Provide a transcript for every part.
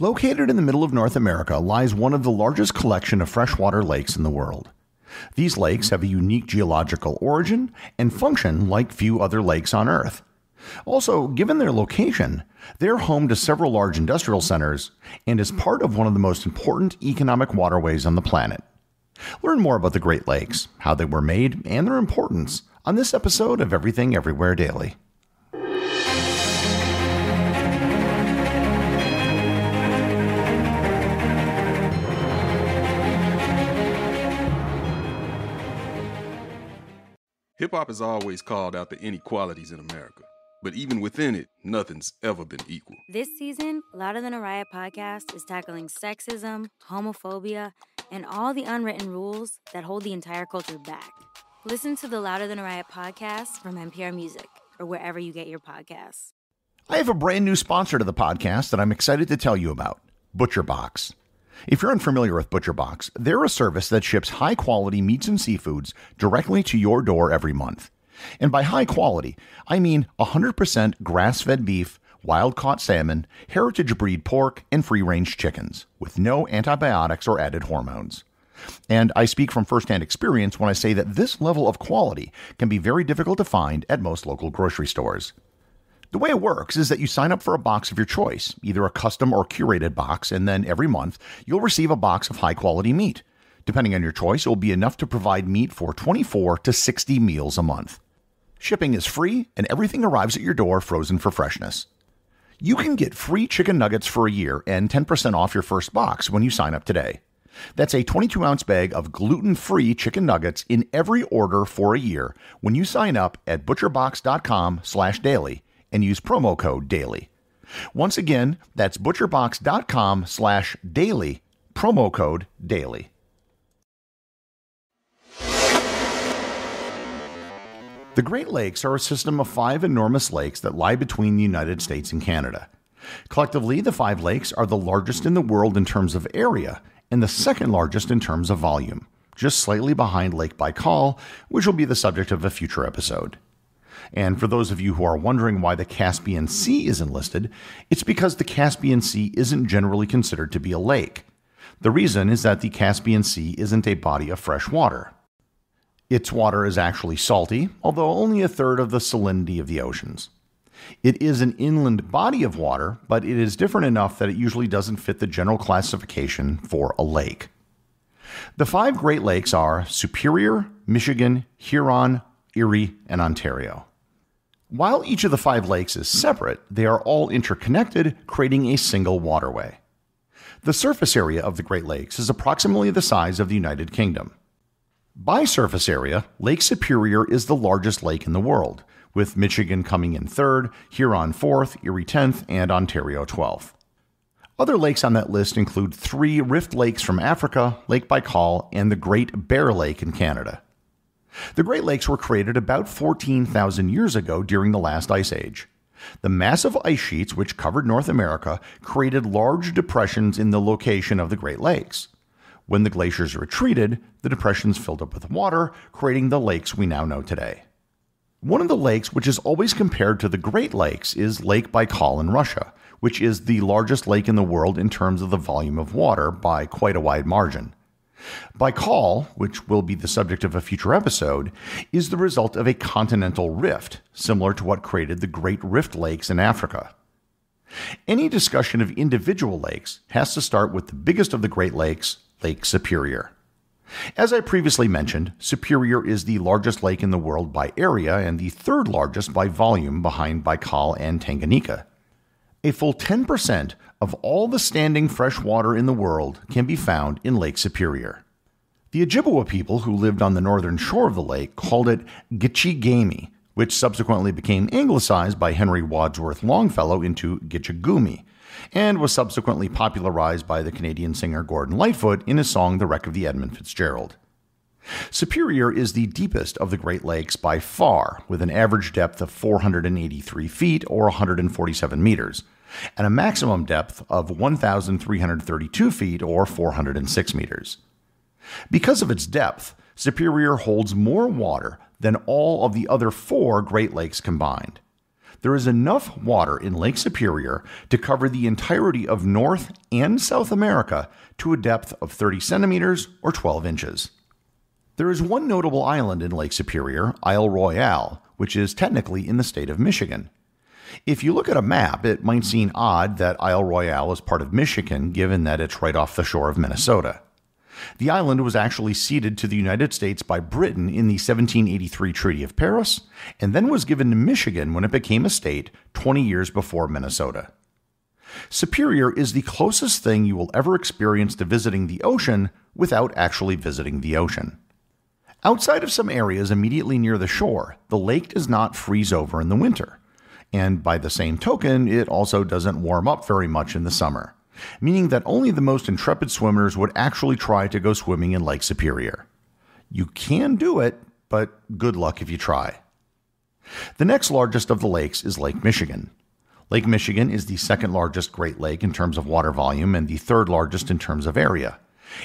Located in the middle of North America lies one of the largest collection of freshwater lakes in the world. These lakes have a unique geological origin and function like few other lakes on Earth. Also, given their location, they're home to several large industrial centers and is part of one of the most important economic waterways on the planet. Learn more about the Great Lakes, how they were made, and their importance on this episode of Everything Everywhere Daily. Hip hop has always called out the inequalities in America, but even within it, nothing's ever been equal. This season, Louder Than a Riot podcast is tackling sexism, homophobia, and all the unwritten rules that hold the entire culture back. Listen to the Louder Than a Riot podcast from NPR Music or wherever you get your podcasts. I have a brand new sponsor to the podcast that I'm excited to tell you about ButcherBox. If you're unfamiliar with ButcherBox, they're a service that ships high quality meats and seafoods directly to your door every month. And by high quality, I mean 100% grass fed beef, wild caught salmon, heritage breed pork, and free range chickens, with no antibiotics or added hormones. And I speak from firsthand experience when I say that this level of quality can be very difficult to find at most local grocery stores. The way it works is that you sign up for a box of your choice, either a custom or curated box, and then every month you'll receive a box of high quality meat. Depending on your choice, it will be enough to provide meat for 24 to 60 meals a month. Shipping is free, and everything arrives at your door frozen for freshness. You can get free chicken nuggets for a year and 10% off your first box when you sign up today. That's a 22 ounce bag of gluten free chicken nuggets in every order for a year when you sign up at butcherbox.com slash daily and use promo code DAILY. Once again, that's butcherbox.com slash daily, promo code DAILY. The Great Lakes are a system of five enormous lakes that lie between the United States and Canada. Collectively, the five lakes are the largest in the world in terms of area and the second largest in terms of volume, just slightly behind Lake Baikal, which will be the subject of a future episode. And for those of you who are wondering why the Caspian Sea isn't listed, it's because the Caspian Sea isn't generally considered to be a lake. The reason is that the Caspian Sea isn't a body of fresh water. Its water is actually salty, although only a third of the salinity of the oceans. It is an inland body of water, but it is different enough that it usually doesn't fit the general classification for a lake. The five Great Lakes are Superior, Michigan, Huron, Erie, and Ontario. While each of the five lakes is separate, they are all interconnected, creating a single waterway. The surface area of the Great Lakes is approximately the size of the United Kingdom. By surface area, Lake Superior is the largest lake in the world, with Michigan coming in third, Huron fourth, Erie 10th, and Ontario 12th. Other lakes on that list include three rift lakes from Africa, Lake Baikal, and the Great Bear Lake in Canada. The Great Lakes were created about 14,000 years ago during the last ice age. The massive ice sheets which covered North America created large depressions in the location of the Great Lakes. When the glaciers retreated, the depressions filled up with water, creating the lakes we now know today. One of the lakes which is always compared to the Great Lakes is Lake Baikal in Russia, which is the largest lake in the world in terms of the volume of water by quite a wide margin. Baikal, which will be the subject of a future episode, is the result of a continental rift, similar to what created the Great Rift Lakes in Africa. Any discussion of individual lakes has to start with the biggest of the Great Lakes, Lake Superior. As I previously mentioned, Superior is the largest lake in the world by area and the third largest by volume behind Baikal and Tanganyika. A full 10% of all the standing fresh water in the world can be found in Lake Superior. The Ojibwa people who lived on the northern shore of the lake called it Gitchigami, which subsequently became anglicized by Henry Wadsworth Longfellow into Gitche Gumee, and was subsequently popularized by the Canadian singer Gordon Lightfoot in his song The Wreck of the Edmund Fitzgerald. Superior is the deepest of the Great Lakes by far, with an average depth of 483 feet or 147 meters, and a maximum depth of 1,332 feet or 406 meters. Because of its depth, Superior holds more water than all of the other four Great Lakes combined. there is enough water in Lake Superior to cover the entirety of North and South America to a depth of 30 centimeters or 12 inches. There is one notable island in Lake Superior, Isle Royale, which is technically in the state of Michigan. If you look at a map, it might seem odd that Isle Royale is part of Michigan, given that it's right off the shore of Minnesota. The island was actually ceded to the United States by Britain in the 1783 Treaty of Paris, and then was given to Michigan when it became a state 20 years before Minnesota. Superior is the closest thing you will ever experience to visiting the ocean without actually visiting the ocean. Outside of some areas immediately near the shore, the lake does not freeze over in the winter. And by the same token, it also doesn't warm up very much in the summer, meaning that only the most intrepid swimmers would actually try to go swimming in Lake Superior. You can do it, but good luck if you try. The next largest of the lakes is Lake Michigan. Lake Michigan is the second largest Great Lake in terms of water volume and the third largest in terms of area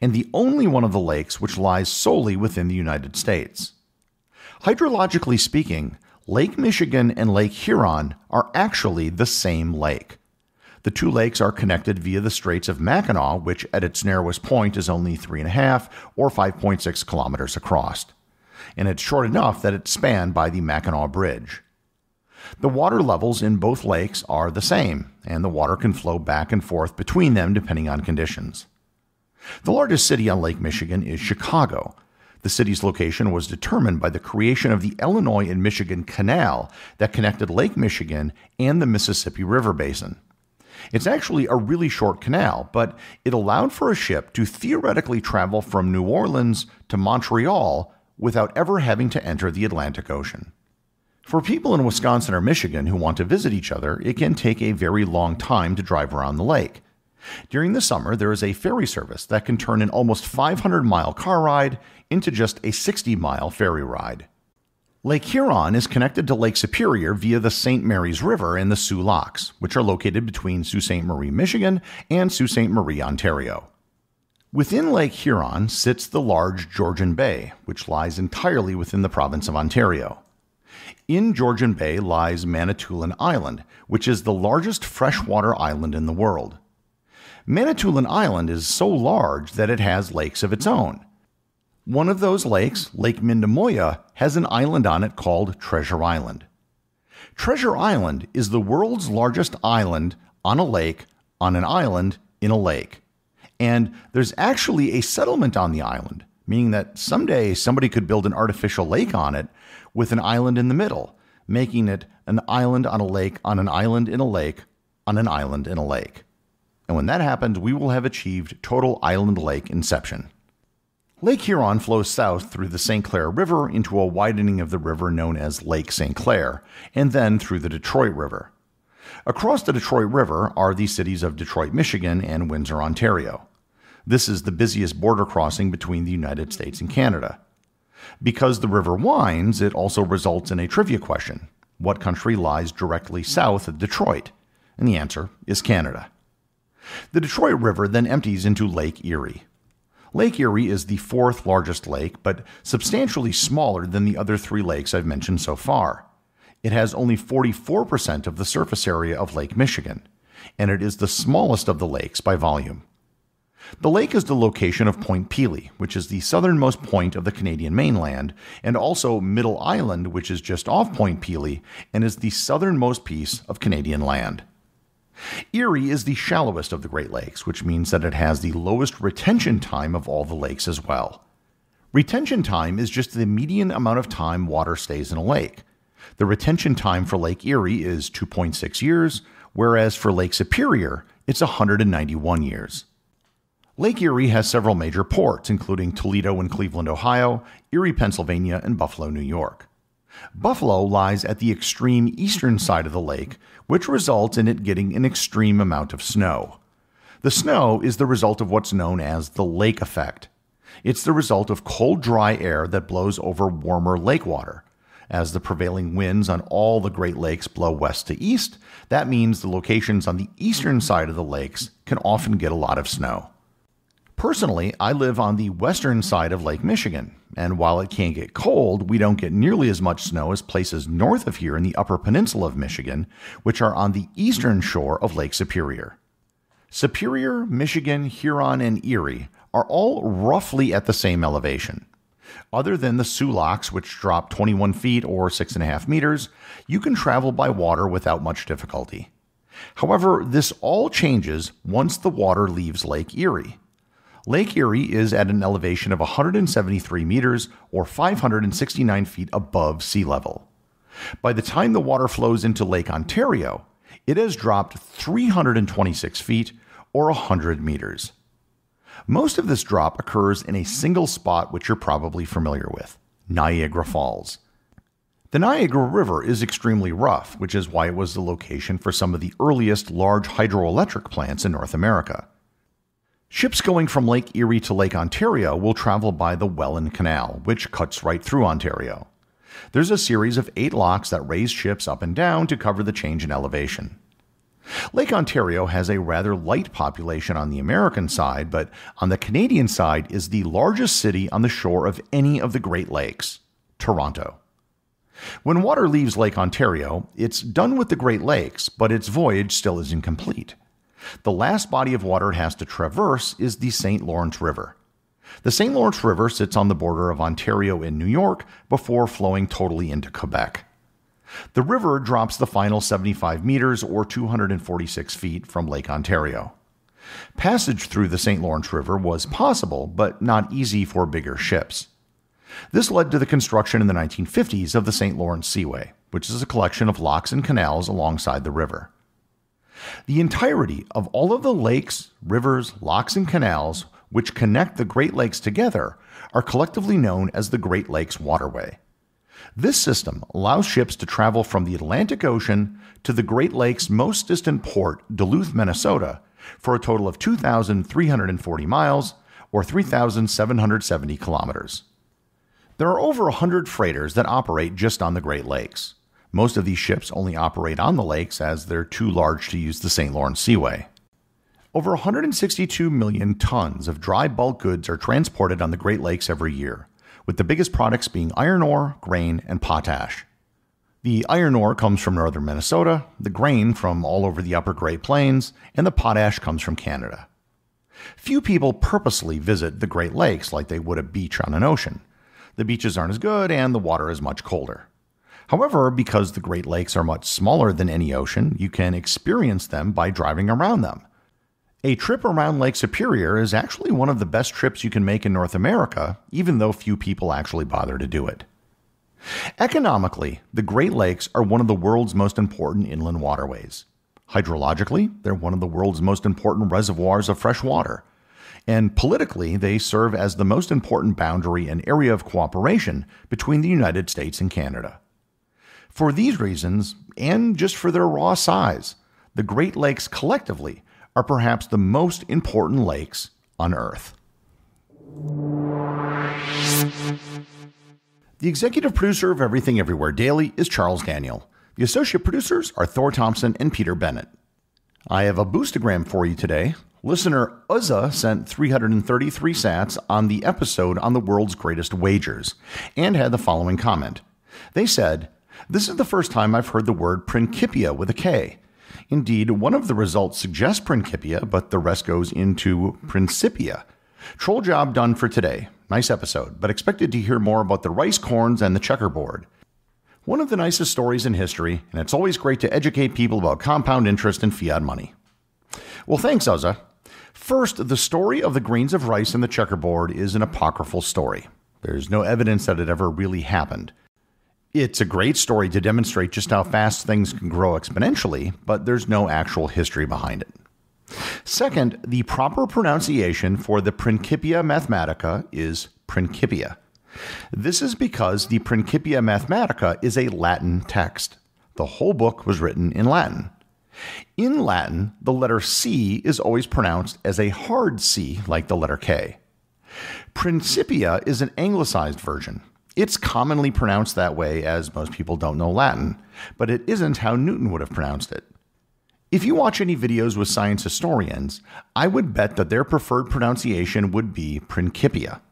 and the only one of the lakes which lies solely within the United States. Hydrologically speaking, Lake Michigan and Lake Huron are actually the same lake. The two lakes are connected via the Straits of Mackinac, which at its narrowest point is only 3.5 or 5.6 kilometers across, and it's short enough that it's spanned by the Mackinac Bridge. The water levels in both lakes are the same, and the water can flow back and forth between them depending on conditions. The largest city on Lake Michigan is Chicago. The city's location was determined by the creation of the Illinois and Michigan Canal that connected Lake Michigan and the Mississippi River Basin. It's actually a really short canal, but it allowed for a ship to theoretically travel from New Orleans to Montreal without ever having to enter the Atlantic Ocean. For people in Wisconsin or Michigan who want to visit each other, it can take a very long time to drive around the lake. During the summer, there is a ferry service that can turn an almost 500 mile car ride into just a 60 mile ferry ride. Lake Huron is connected to Lake Superior via the St. Mary's River and the Soo Locks, which are located between Sault Ste. Marie, Michigan and Sault Ste. Marie, Ontario. Within Lake Huron sits the large Georgian Bay, which lies entirely within the province of Ontario. In Georgian Bay lies Manitoulin Island, which is the largest freshwater island in the world. Manitoulin Island is so large that it has lakes of its own. One of those lakes, Lake Mindemoya, has an island on it called Treasure Island. Treasure Island is the world's largest island on a lake, on an island, in a lake. And there's actually a settlement on the island, meaning that someday somebody could build an artificial lake on it with an island in the middle, making it an island on a lake, on an island in a lake, on an island in a lake. And when that happens, we will have achieved total island lake inception. Lake Huron flows south through the St. Clair River into a widening of the river known as Lake St. Clair, and then through the Detroit River. Across the Detroit River are the cities of Detroit, Michigan and Windsor, Ontario. This is the busiest border crossing between the United States and Canada. Because the river winds, it also results in a trivia question What country lies directly south of Detroit? And the answer is Canada. The Detroit River then empties into Lake Erie. Lake Erie is the fourth largest lake, but substantially smaller than the other three lakes I've mentioned so far. It has only 44% of the surface area of Lake Michigan, and it is the smallest of the lakes by volume. The lake is the location of Point Pelee, which is the southernmost point of the Canadian mainland, and also Middle Island, which is just off Point Pelee and is the southernmost piece of Canadian land. Erie is the shallowest of the Great Lakes, which means that it has the lowest retention time of all the lakes as well. Retention time is just the median amount of time water stays in a lake. The retention time for Lake Erie is 2.6 years, whereas for Lake Superior, it's 191 years. Lake Erie has several major ports, including Toledo and Cleveland, Ohio, Erie, Pennsylvania, and Buffalo, New York. Buffalo lies at the extreme eastern side of the lake, which results in it getting an extreme amount of snow. The snow is the result of what's known as the lake effect. It's the result of cold, dry air that blows over warmer lake water. As the prevailing winds on all the Great Lakes blow west to east, that means the locations on the eastern side of the lakes can often get a lot of snow. Personally, I live on the western side of Lake Michigan, and while it can get cold, we don't get nearly as much snow as places north of here in the upper peninsula of Michigan, which are on the eastern shore of Lake Superior. Superior, Michigan, Huron, and Erie are all roughly at the same elevation. Other than the Soo Locks, which drop 21 feet or 6.5 meters, you can travel by water without much difficulty. However, this all changes once the water leaves Lake Erie. Lake Erie is at an elevation of 173 meters or 569 feet above sea level. By the time the water flows into Lake Ontario, it has dropped 326 feet or 100 meters. Most of this drop occurs in a single spot, which you're probably familiar with Niagara Falls. The Niagara River is extremely rough, which is why it was the location for some of the earliest large hydroelectric plants in North America. Ships going from Lake Erie to Lake Ontario will travel by the Welland Canal, which cuts right through Ontario. There's a series of eight locks that raise ships up and down to cover the change in elevation. Lake Ontario has a rather light population on the American side, but on the Canadian side is the largest city on the shore of any of the Great Lakes Toronto. When water leaves Lake Ontario, it's done with the Great Lakes, but its voyage still isn't complete. The last body of water it has to traverse is the St. Lawrence River. The St. Lawrence River sits on the border of Ontario and New York before flowing totally into Quebec. The river drops the final 75 meters or 246 feet from Lake Ontario. Passage through the St. Lawrence River was possible, but not easy for bigger ships. This led to the construction in the 1950s of the St. Lawrence Seaway, which is a collection of locks and canals alongside the river. The entirety of all of the lakes, rivers, locks, and canals which connect the Great Lakes together are collectively known as the Great Lakes Waterway. This system allows ships to travel from the Atlantic Ocean to the Great Lakes' most distant port, Duluth, Minnesota, for a total of 2,340 miles or 3,770 kilometers. There are over 100 freighters that operate just on the Great Lakes. Most of these ships only operate on the lakes as they're too large to use the St. Lawrence Seaway. Over 162 million tons of dry bulk goods are transported on the Great Lakes every year, with the biggest products being iron ore, grain, and potash. The iron ore comes from northern Minnesota, the grain from all over the upper Great Plains, and the potash comes from Canada. Few people purposely visit the Great Lakes like they would a beach on an ocean. The beaches aren't as good and the water is much colder. However, because the Great Lakes are much smaller than any ocean, you can experience them by driving around them. A trip around Lake Superior is actually one of the best trips you can make in North America, even though few people actually bother to do it. Economically, the Great Lakes are one of the world's most important inland waterways. Hydrologically, they're one of the world's most important reservoirs of fresh water. And politically, they serve as the most important boundary and area of cooperation between the United States and Canada. For these reasons, and just for their raw size, the Great Lakes collectively are perhaps the most important lakes on Earth. The executive producer of Everything Everywhere Daily is Charles Daniel. The associate producers are Thor Thomsen and Peter Bennett. I have a boostagram for you today. Listener Uzza sent 333 sats on the episode on the world's greatest wagers and had the following comment. They said, This is the first time I've heard the word Principia with a K. Indeed, one of the results suggests Principia, but the rest goes into Principia. Troll job done for today. Nice episode, but expected to hear more about the rice corns and the checkerboard. One of the nicest stories in history, and it's always great to educate people about compound interest and fiat money. Well, thanks, Uzza. First, the story of the grains of rice and the checkerboard is an apocryphal story. There's no evidence that it ever really happened. It's a great story to demonstrate just how fast things can grow exponentially, but there's no actual history behind it. Second, the proper pronunciation for the Principia Mathematica is Principia. This is because the Principia Mathematica is a Latin text. The whole book was written in Latin. In Latin, the letter C is always pronounced as a hard C, like the letter K. Principia is an anglicized version. It's commonly pronounced that way as most people don't know Latin, but it isn't how Newton would have pronounced it. If you watch any videos with science historians, I would bet that their preferred pronunciation would be Principia.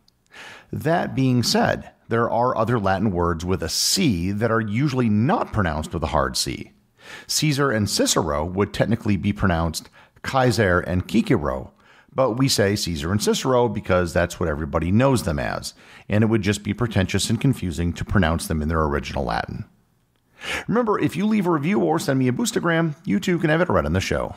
That being said, there are other Latin words with a C that are usually not pronounced with a hard C. Caesar and Cicero would technically be pronounced Kaiser and Kikero, but we say Caesar and Cicero because that's what everybody knows them as, and it would just be pretentious and confusing to pronounce them in their original Latin. Remember, if you leave a review or send me a boostagram, you too can have it read on the show.